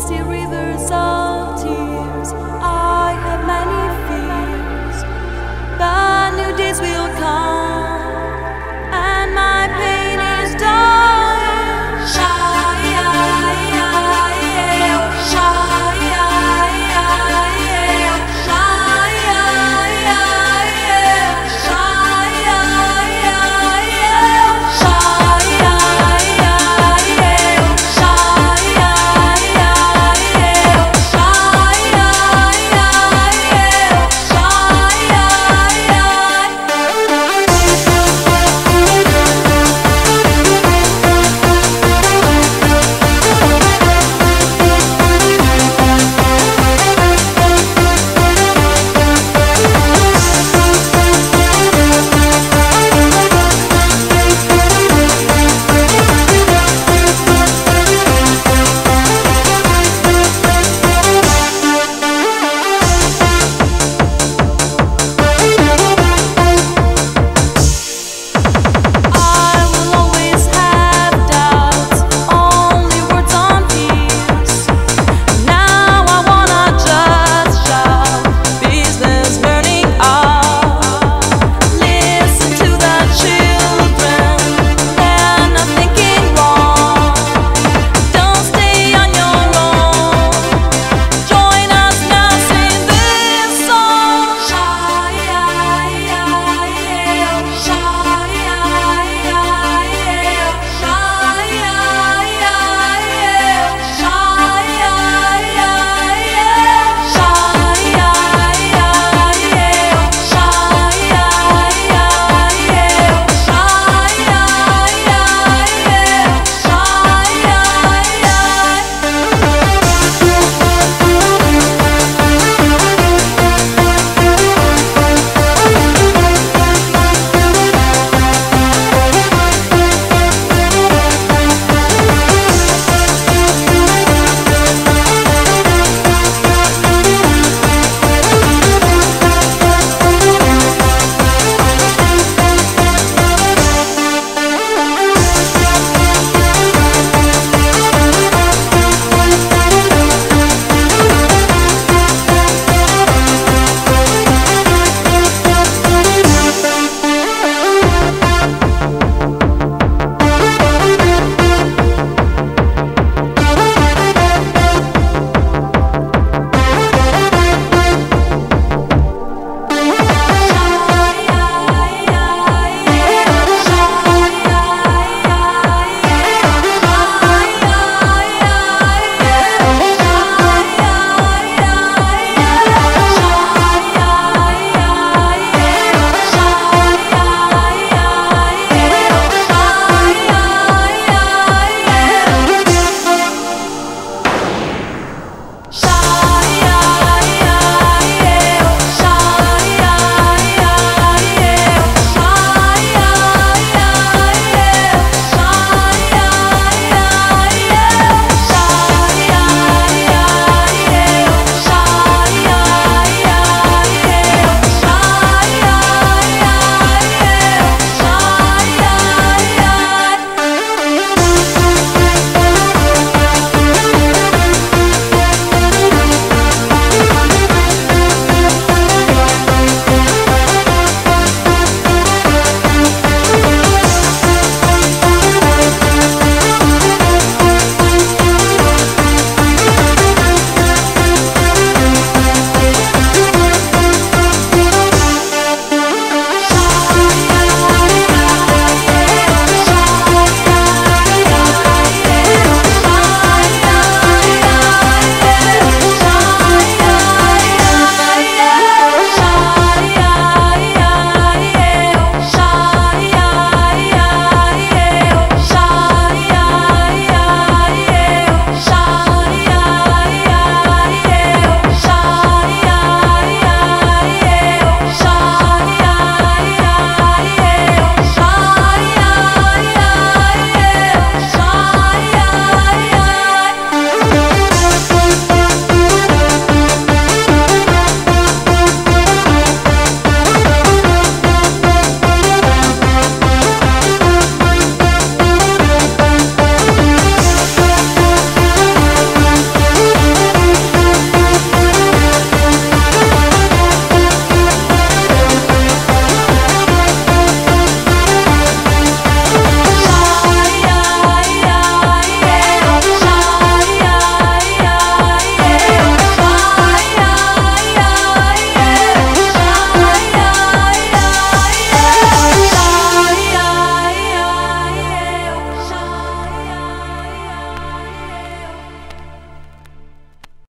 misty rivers of tears.